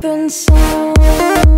Been so